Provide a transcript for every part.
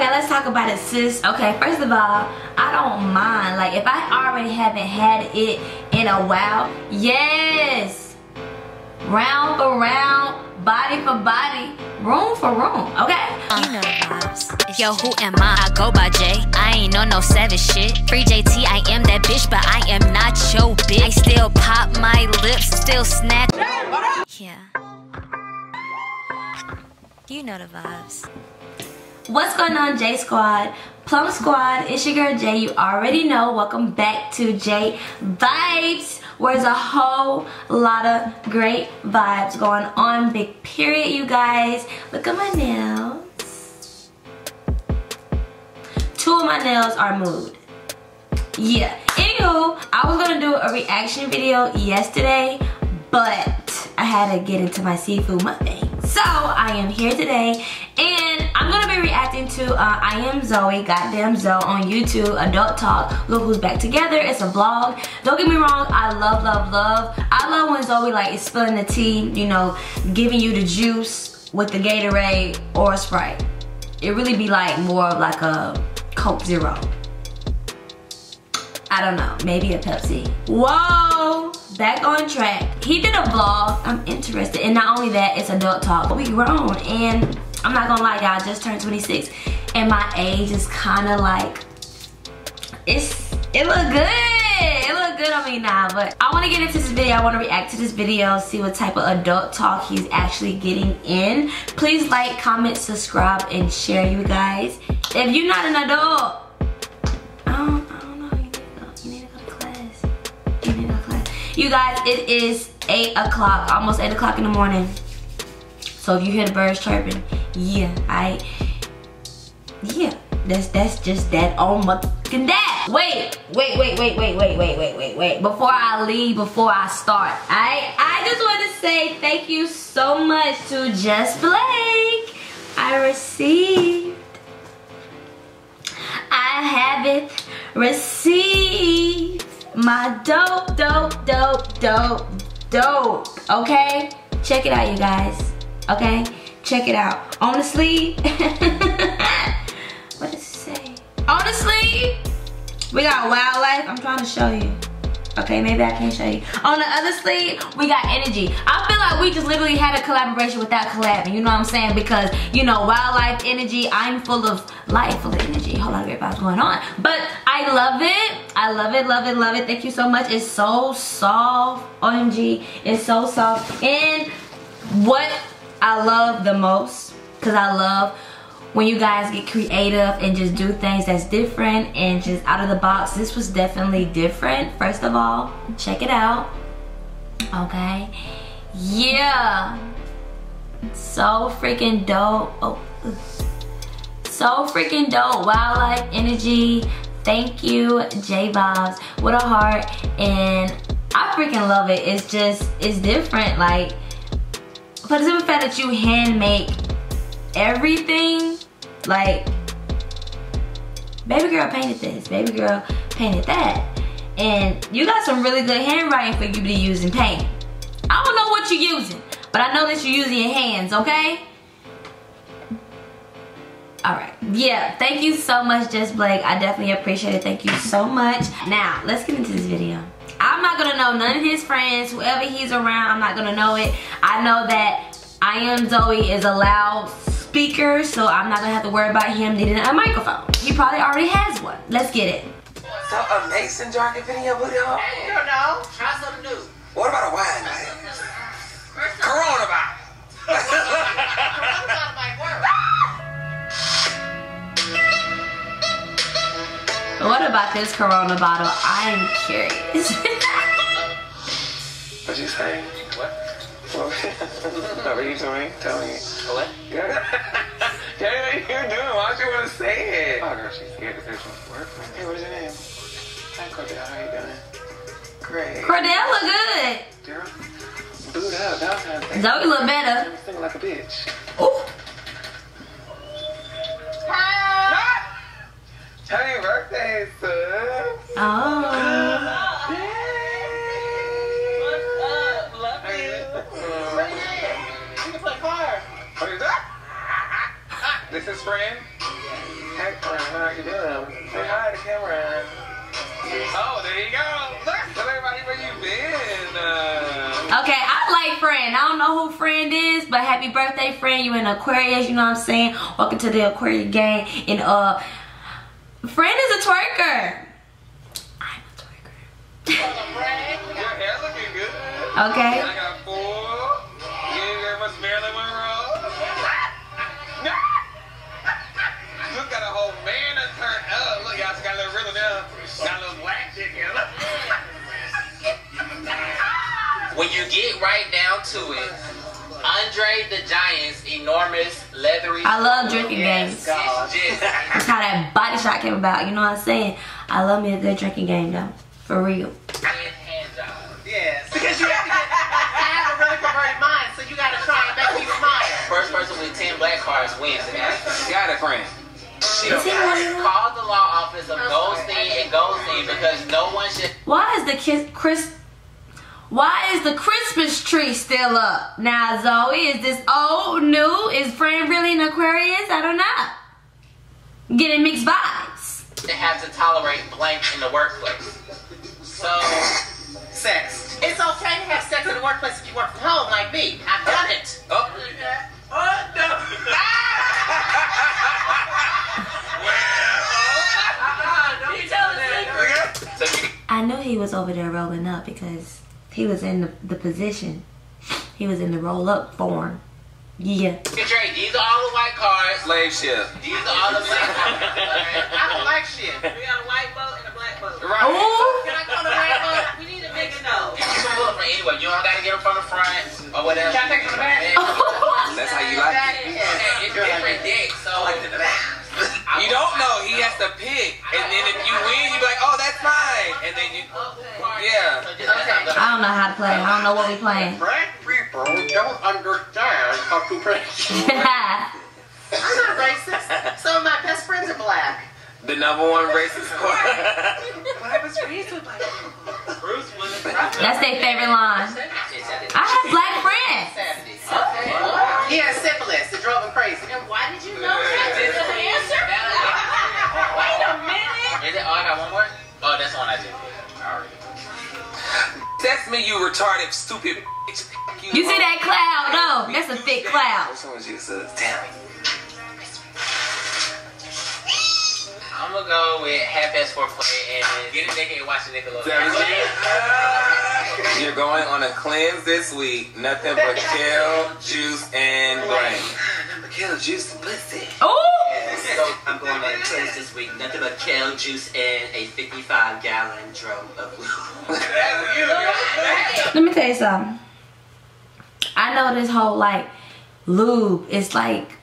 Okay, let's talk about it, sis. Okay, first of all, I don't mind. Like, if I already haven't had it in a while, yes. Round for round, body for body, room for room, okay? You know the vibes. Yo, who am I? I go by J. I ain't on no savage shit. Free JT, I am that bitch, but I am not your bitch. I still pop my lips, still snap. Yeah. You know the vibes. What's going on, J Squad? Plum Squad, it's your girl Jay. You already know. Welcome back to J VibZ, where there's a whole lot of great vibes going on. Big period, you guys. Look at my nails. Two of my nails are moved. Yeah. Anywho, I was gonna do a reaction video yesterday, but I had to get into my seafood muffin. So I am here today and I'm gonna be reacting to uh, I Am Zoie, Goddamn Zoie on YouTube, Adult Talk, Look Who's Back Together. It's a vlog. Don't get me wrong, I love, love, love. I love when Zoie like is spilling the tea, you know, giving you the juice with the Gatorade or a Sprite. It really be like more of like a Coke Zero. I don't know, maybe a Pepsi. Whoa, back on track. He did a vlog, I'm interested. And not only that, it's adult talk. We grown and I'm not gonna lie y'all, just turned 26 and my age is kinda like, it's, it look good. It look good on me now, but I wanna get into this video. I wanna react to this video, see what type of adult talk he's actually getting in. Please like, comment, subscribe, and share you guys. If you're not an adult, You guys, it is 8 o'clock, almost 8 o'clock in the morning. So if you hear the birds chirping, yeah, I, yeah, that's that's just that on my fucking that. Wait, wait, wait, wait, wait, wait, wait, wait, wait, wait. Before I leave, before I start, I I just want to say thank you so much to Just Blake. I received. I have it received my dope, dope, dope, dope, dope. Okay? Check it out, you guys. Okay? Check it out. Honestly, what does it say? Honestly, we got wildlife. I'm trying to show you. Okay, maybe I can't show you. On the other sleeve, we got energy. I feel like we just literally had a collaboration without collabing. You know what I'm saying? Because, you know, wildlife, energy, I'm full of life, full of energy. Lot of great vibes going on. But I love it. I love it, love it, love it. Thank you so much. It's so soft. OMG. It's so soft. And what I love the most, because I love when you guys get creative and just do things that's different and just out of the box. This was definitely different. First of all, check it out. Okay. Yeah. So freaking dope. Oh. So freaking dope. Wildlife energy. Thank you, J VibZ. What a heart. And I freaking love it. It's just, it's different. Like, but the simple fact that you hand make everything like, baby girl painted this, baby girl painted that. And you got some really good handwriting for you to be using paint. I don't know what you're using, but I know that you're using your hands, okay? Alright, yeah, thank you so much, Just Blake. I definitely appreciate it. Thank you so much. Now, let's get into this video. I'm not gonna know none of his friends, whoever he's around, I'm not gonna know it. I know that I Am Zoie is a loud speaker, so I'm not gonna have to worry about him needing a microphone. He probably already has one. Let's get it. So a mason jar can fit in your? You don't know. Try something new. What about a wine night? About this Corona bottle? I'm curious. what you say? What? What are you doing? Tell me. What? Yeah. yeah, what you doing? Why don't you want to say it? Oh, girl, she's scared to say she's work. Hey, what is your name? Hi, Cordell. How you doing? Great. Cordell look good. Girl, boot up. Valentine's Day. Zoie look better. Sing like a bitch. Oh. This is Fran. Hey, Fran, how you doing? Say hi to Cameron. Oh, there you go. Look, tell everybody where you been. Uh... Okay, I like friend. I don't know who friend is, but happy birthday, friend. You in Aquarius, you know what I'm saying? Welcome to the Aquarius gang. And, uh, friend is a twerker. Okay. I got four. You ain't very much Marilyn Monroe. Look got a whole man that turned up. Look, y'all got a little rhythm now. Got a little black chick here. When you get right down to it, Andre the Giant's enormous leathery. I love drinking games. It's That's how that body shot came about. You know what I'm saying? I love me a good drinking game though. For real. hand hand job. Yes. Because you have to get, I have a really perverted mind, so you gotta try and make me smile. First person with 10 black cards wins. Got it, friend. Is he one? Call the law office of Goldstein and Goldstein because no one should Why is the kiss Chris? Why is the Christmas tree still up? Now Zoie, is this old, new? Is friend really an Aquarius? I don't know. Getting mixed vibes. They have to tolerate blank in the workplace. So, Sex. It's okay to have sex in the workplace if you work from home like me. I've done it. oh, so you I knew he was over there rolling up because he was in the, the position. He was in the roll up form. Yeah. can trade. These are all the white cards. Slave ship. These are all the black cards. I don't like shit. Right. Ooh. Can I go to white boat? We need a big no. You can pull it from anywhere. You don't gotta get them from the front or whatever. Can I take it from the back? That's how you like it. Okay, it's different dicks, so You don't know. He has to pick, and then if you win, you be like, "Oh, that's mine," and then you, yeah. So just that's how I don't know how to play. I don't know what we playing. Black people don't understand how to play. I'm not racist. Some of my best friends are black. The number one racist court. That's their favorite line. I have black friends. He has syphilis. It drove him crazy. And Why did you know that? Is it? Oh, I got one more. Oh, that's the one I did. Text me, you retarded, stupid bitch. You see that cloud? No, that's a thick cloud. Someone just said, damn I'm gonna go with half-ass foreplay and get a nigga and watch the Nickelodeon. You're going on a cleanse this week. Nothing but kale, juice, and brain. Nothing but kale, juice, and pussy. Ooh. So I'm going on a cleanse this week. Nothing but kale juice and a 55 gallon drum of lube. Let me tell you something. I know this whole like lube is like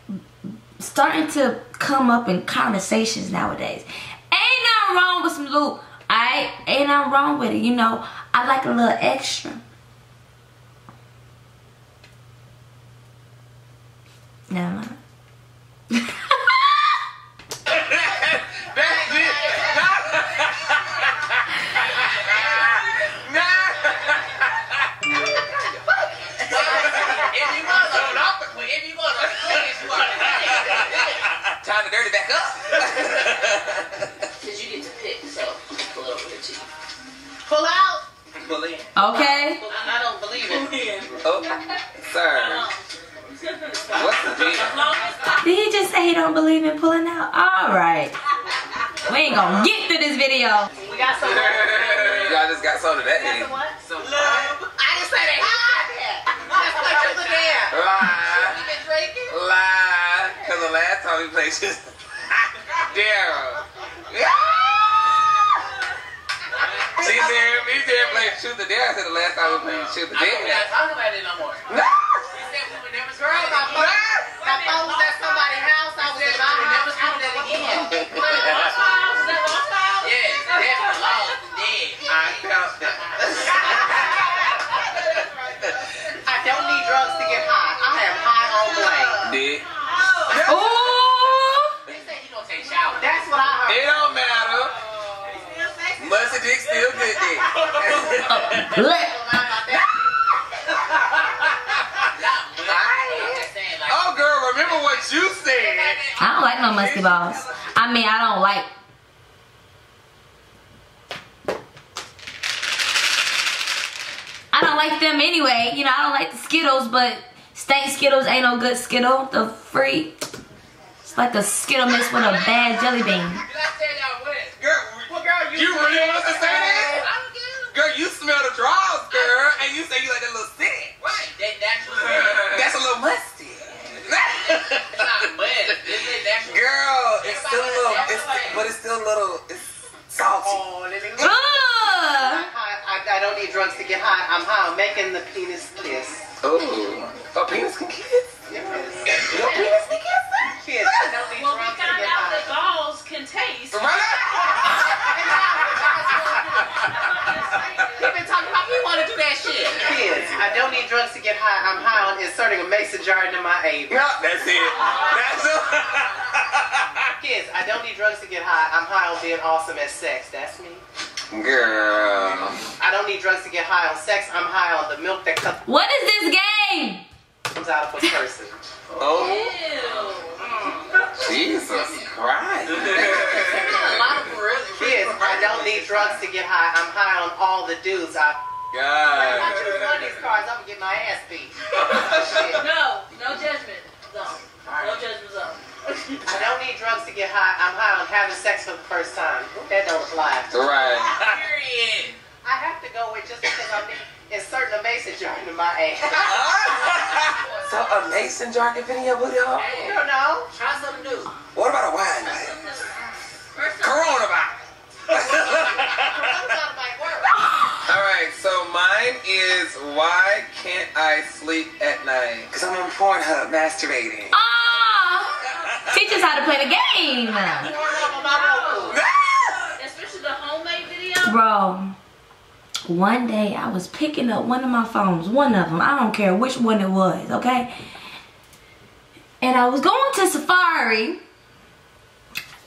starting to come up in conversations nowadays. Ain't nothing wrong with some lube. I ain't nothing wrong with it. You know, I like a little extra. Never mind. Out. Pull in. Okay. I I don't believe it. Oh, sir. What's the deal? Did he just say he don't believe in pulling out? All right. We ain't gonna get through this video. We got some. Y'all just got soda that Got some what? Some I didn't say that. That's what you look at. Lie. You been drinking? Lie. Cause the last time we played just Daryl. She said, he said play truth or dare. I said the last time we played truth or I don't dare. about it no more. No. You said we would never Girl, my phone, my phone was at somebody's house. I was at my house. I was at it again. Yes, that's lost and dead. I felt that. I don't need drugs to get high. I am high on blame. Did. Ooh. They say you don't take showers. That's what I heard. It don't matter. Musty dick still good dick. Blech. I'm just saying, like, oh girl, remember what you said. I don't like no musky balls. I mean, I don't like. I don't like them anyway. You know, I don't like the Skittles, but stank Skittles ain't no good Skittle. The free, it's like a Skittle mixed with a bad jelly bean. Did I tell y'all what? Girl, you, you really want us to say that? I don't. Girl, you smell the draws, girl, and you say you like that little scent. Right, that natural. That's a little musty. It's not mud. It's natural Girl, it's still a little, it's, but it's still a little, it's salty. Oh, let me- Ugh. I'm. I, I don't need drugs to get high. I'm high. I'm making the penis kiss. Ooh, a penis can kiss? Yes. Your penis can kiss? Kiss. I don't need Well, we drugs to found get out high. that balls can taste. You've been talking about me want to do that shit. Kids, I don't need drugs to get high. I'm high on inserting a mason jar into my anus. No, that's it. That's it. Kids, I don't need drugs to get high. I'm high on being awesome at sex. That's me. Girl. I don't need drugs to get high on sex. I'm high on the milk that comes. What is this game? comes out of a person. Oh, Ew. Jesus Christ. A lot of really, Kids, I don't need drugs to get high. I'm high on all the dudes. I, if I God. choose one of these cars, I'm gonna get my ass beat. Shit. No, no judgment zone. No judgment zone. I don't need drugs to get high. I'm high on having sex for the first time. That don't apply. Right. period. I have to go with just because I'm inserting a mason jar into my ass. so a mason jar can fit in your booty hole? You don't know. Try something new. What about a wine glass? First Coronavirus. Coronavirus might work. All right, so mine is why can't I sleep at night? Cause I'm on Pornhub masturbating. Ah, teach us how to play the game, Pornhub on my Roku. especially the homemade video. bro. One day I was picking up one of my phones, one of them. I don't care which one it was, okay. And I was going to Safari,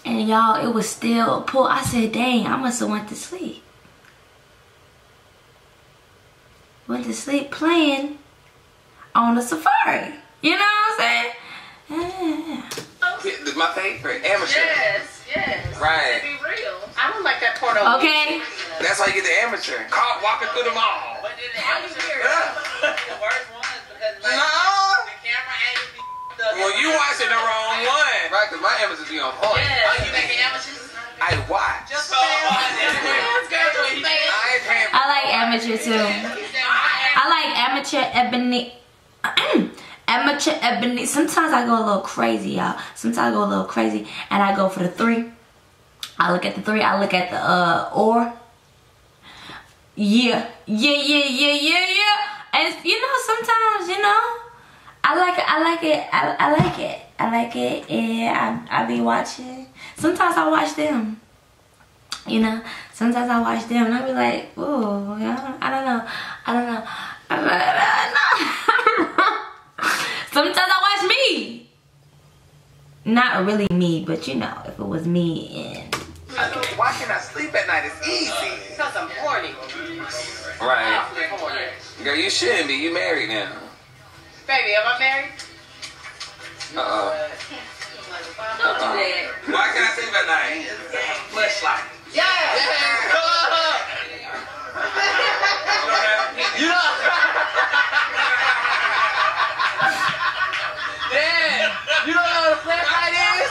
and y'all, it was still pull. I said, "Dang, I must have went to sleep." Went to sleep playing on the Safari. You know what I'm saying? Yeah. My favorite, amateur. Yes, yes. Right. To be real. I don't like that porno. Okay. That's why you get the amateur. Caught walking through the mall. But then the amateur, weird? the worst ones because like No. the camera angle be. Well, you watching the wrong one. Right, because my amateurs be on point. Oh, Yes. you making amateurs? I watch. Just for fans. Girl, you fans. I ain't paying I like amateur too. I like amateur ebony. amateur ebony. Sometimes I go a little crazy, y'all. Sometimes I go a little crazy, and I go for the three. I look at the three. I look at the uh or. Yeah, yeah, yeah, yeah, yeah, yeah. And you know, sometimes you know, I like it. I like it. I, I like it. I like it, and I I be watching. Sometimes I watch them. You know, sometimes I watch them and I be like, ooh, I don't, I don't know, I don't know, I don't know. sometimes I watch me. Not really me, but you know, if it was me and Why can't I sleep at night? It's easy. Because I'm horny. Right. Awfully horny. Girl, you shouldn't be. You married now. Baby, am I married? Uh-oh. Don't do that. Uh-uh. Why can't I sleep at night? Much like. Yeah. You Damn, you don't know what a flashlight is?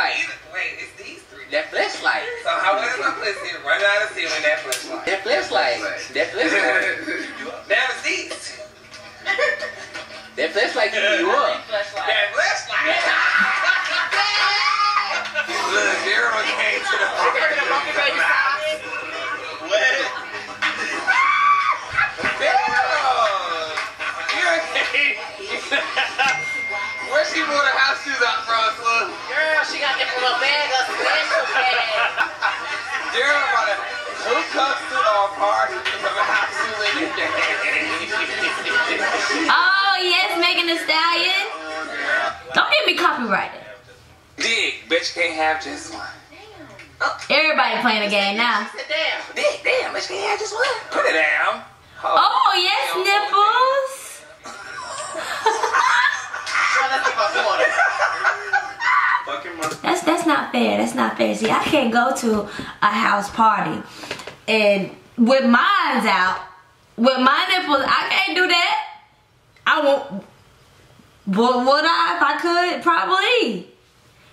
Flashlight. either- Wait, it's these three. That flashlight. So how wet is my pussy? Running out of steam in that flashlight. That flashlight. That flashlight. Now it's these. That flashlight keep you up. Flashlight. That flashlight. Look, Daryl came to the Where she bought her house shoes out from, son? Girl, she got them from a bag of special bag. Daryl about to hook us to our party from a house shoes in the Oh yes, Megan Thee Stallion. Don't get me copyrighted. Dick, bitch can't have just one. Everybody playing a game now. Sit down. Dick, damn, bitch can't have just one. Put it down. Oh yes, nipples. That's that's not fair. That's not fair. See, I can't go to a house party and with mine's out, with my nipples, I can't do that. I won't. Would, would I if I could? Probably.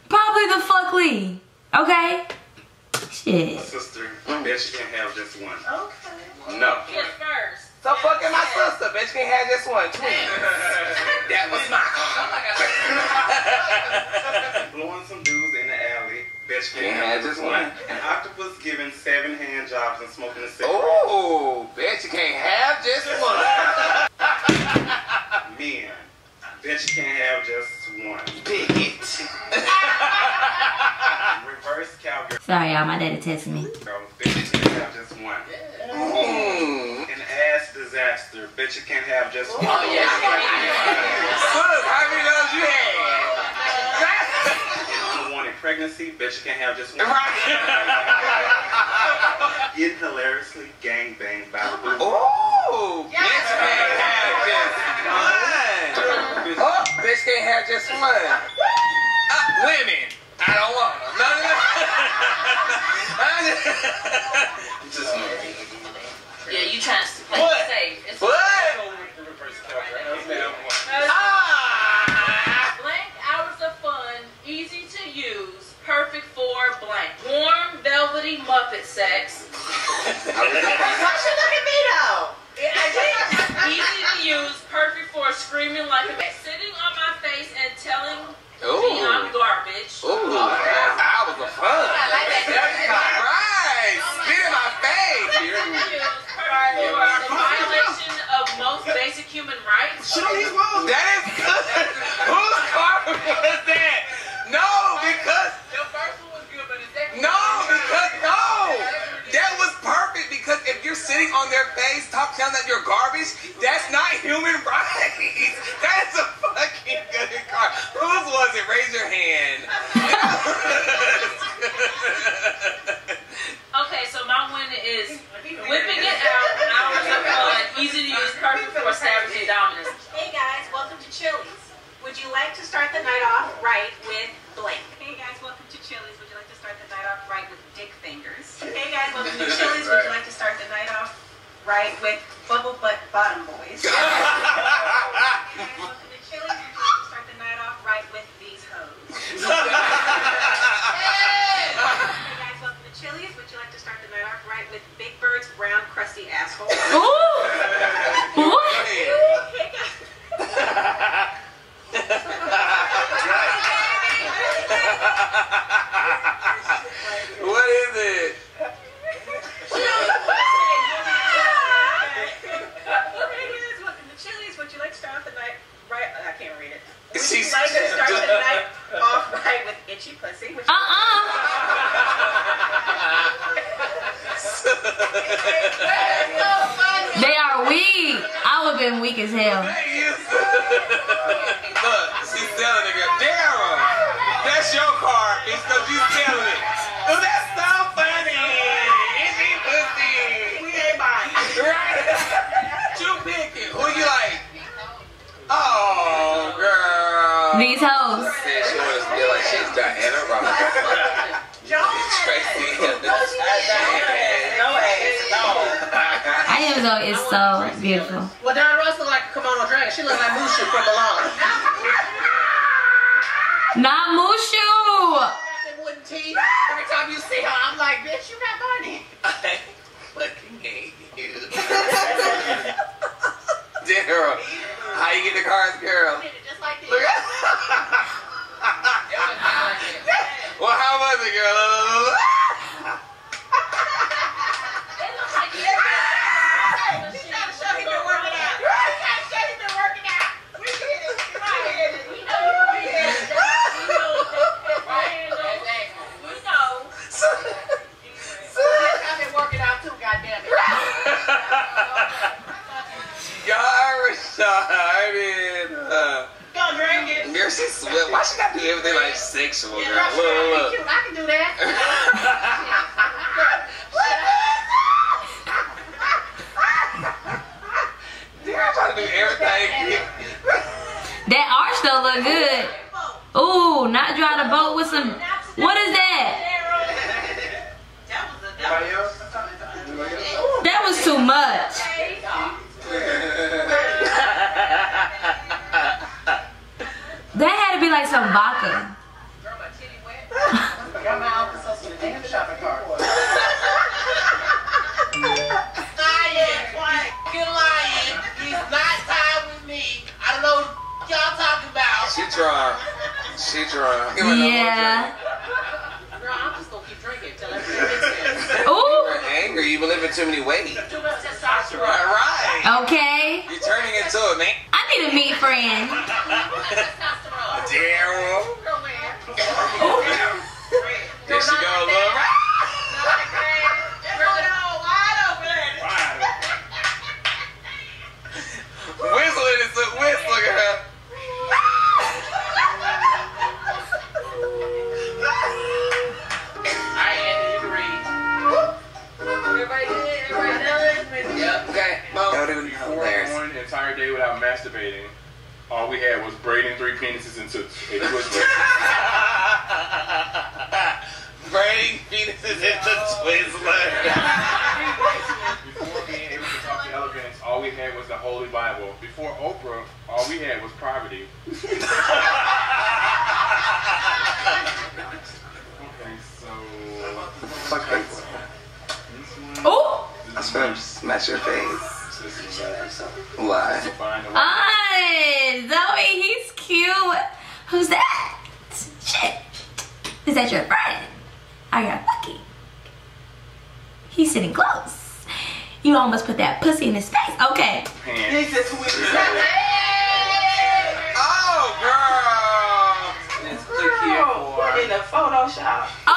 Probably the fuckly. Okay? Shit. Sister, bitch can't have just one. Okay. No. Kiss first. So fucking my sister, bitch can't have just one. Twin. that was my car. Blowing some dudes in the alley. Bitch can't Can't have have just just one. one. An octopus giving seven hand jobs and smoking a cigarette. Oh, bitch, you can't have just one. Men. Bitch can't have just one. Bigot. Reverse cowgirl. Sorry, y'all. My daddy texted me. Bitch can't have just one. Mm. An ass disaster. Bitch you can't have just one. Oh, yeah. Look, how many of those you had? An unwanted pregnancy. Bitch you can't have just one. Right. Getting hilariously gang banged by the boo. Oh, bitch can't have just one. Oh, bitch can't have just one. Uh, women, I don't want them. No, no, no. just me. Yeah, you trying to play What? it safe. It's What? Ah! Blank hours of fun, easy to use, perfect for blank. Warm, velvety Muppet sex. Why she look at me though? Easy to use, perfect for screaming like a sitting on my face and telling me I'm Ooh. garbage. Ooh, that was a fun. I like that dirty part. Right, spit in my face. Easy to use, perfect for violation of most basic human rights. That is good. Whose car was that? No, because Your first one was good, but the second no, because no. That was perfect because if you're sitting on their face, talk telling that you're garbage, that's not human rights. That's a fucking good car. Whose was it? Raise your hand. Okay, so my win is whipping it out, hours of fun, easy to use, perfect for savage dominance. Hey guys, welcome to Chili's. Would you like to start the night off right with blank? Hey guys, welcome to Chili's. Would you like to start the night off right with dick fingers? Hey guys, welcome to Chili's. Would you like to start the night off right with bubble butt bottom boys? Hey guys, welcome to Chili's. Would you like to start the night off right with these hoes? Hey guys, welcome to Chili's. Would you like to start the night off right with Big Bird's brown crusty asshole? Ooh. What? Hey guys. what is it? Hey guys, welcome to Chili's. Would you like to start off the night right? I can't read it. Would you She's- like to start the night off right with itchy pussy? Would Uh-uh. They are weak. I would have been weak as hell. Thank you. Look, she's telling the girl, Daryl, that's your car, bitch, because you're telling it. Oh, that's so funny. Itchy pussy. We ain't buying. Right? you picking. Who you like? Oh, girl. These hoes. Said she want to feel like she's Diana Ross. Tracy. No I didn't know it's so beautiful. Well, Diana Ross look like a kimono dragon. She look like Mushu from Mulan. Not Mushu. Got them wooden teeth. Every time you see her, I'm like, bitch, you got money. I fucking hate you. Daryl, how you get the cards, girl. Just like this. Look at Well, how was it, girl? He's trying to show he been working out. He's trying to show he been working out. We get it. We get it. We know. We get it. We know. I've been working out too, goddamn it. Y'all are retarded. Uh, Go drink it. girl, she's sweat. Why she gotta do everything like sexual, girl? Yeah, Look, look, cute. I can do that. look. Damn, I'm trying to do everything. That arch though look good. Ooh, not drive the boat with some. What is that? That was too much. That had to be like some vodka. Drunk. She drunk. Give her no more Yeah. Girl, I'm just gonna keep drinking till everything makes sense. Ooh. You're angry. You've been living too many weight. Too much testosterone. Right, right. Okay. You're turning into a man. I need a meat friend. Ooh. I was gonna smash your face. this uh, Why? find Ah, Zoie, he's cute. Who's that? Shit. Is that your friend? I got lucky. He's sitting close. You almost put that pussy in his face. Okay. pants. Oh, girl. Let's click here for. In the Photoshop. Oh.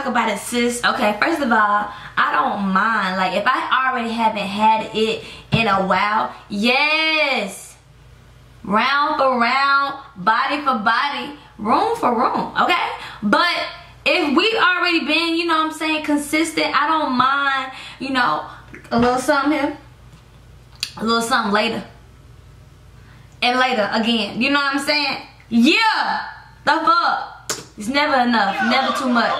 talk about it, sis. Okay, first of all, I don't mind. Like, if I already haven't had it in a while, yes. Round for round, body for body, room for room, okay? But if we already been, you know what I'm saying, consistent, I don't mind, you know, a little something here, a little something later. And later again. You know what I'm saying? Yeah! The fuck? It's never enough, never too much.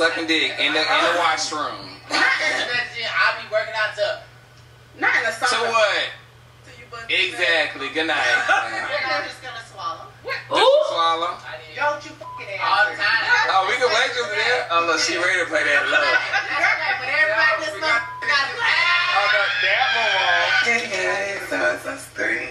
Sucking dick in the in the washroom. I'll be working out to Not in the So summer. what? Till you bust- Exactly. Good night. You're just gonna swallow. Ooh! Swallow. Don't you fucking all the time. Oh, we can wait till there. Oh, look, she ready to play that low. But everybody in this motherfucker got Oh, that one won't. Hey, so it's us three.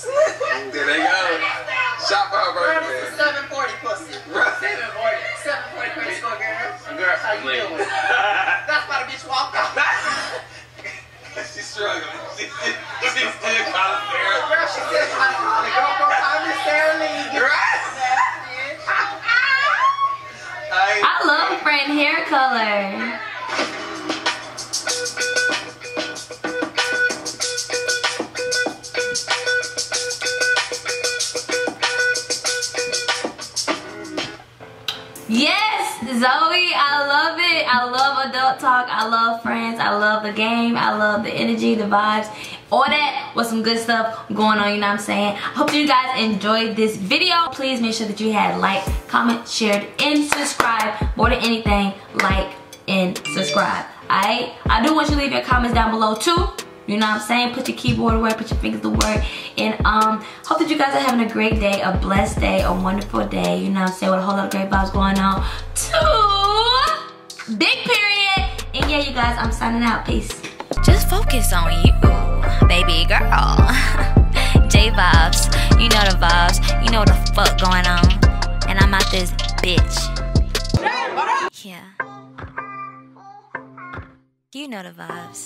pussy. there they go. Shop out right there. 740 pussy. 740. 740 credit score, girl. Girl. How you doing? That's why the bitch walked out. She's struggling. She's, she's still calling Sarah. Girl, she's still calling Sarah. Girl, go call me Sarah Lee. Right? I love friend hair color. Zoie, I love it. I love adult talk. I love friends. I love the game. I love the energy, the vibes. All that was some good stuff going on, you know what I'm saying? I hope you guys enjoyed this video. Please make sure that you had like, comment, shared, and subscribe. More than anything, like and subscribe. Alright? I do want you to leave your comments down below too. You know what I'm saying? Put your keyboard away, put your fingers to work. And um, hope that you guys are having a great day, a blessed day, a wonderful day. You know what I'm saying? With a whole lot of great vibes going on. Two big period. And yeah, you guys, I'm signing out. Peace. Just focus on you, baby girl. J VibZ, you know the vibes, you know what the fuck going on. And I'm out this bitch. Yeah. You know the vibes.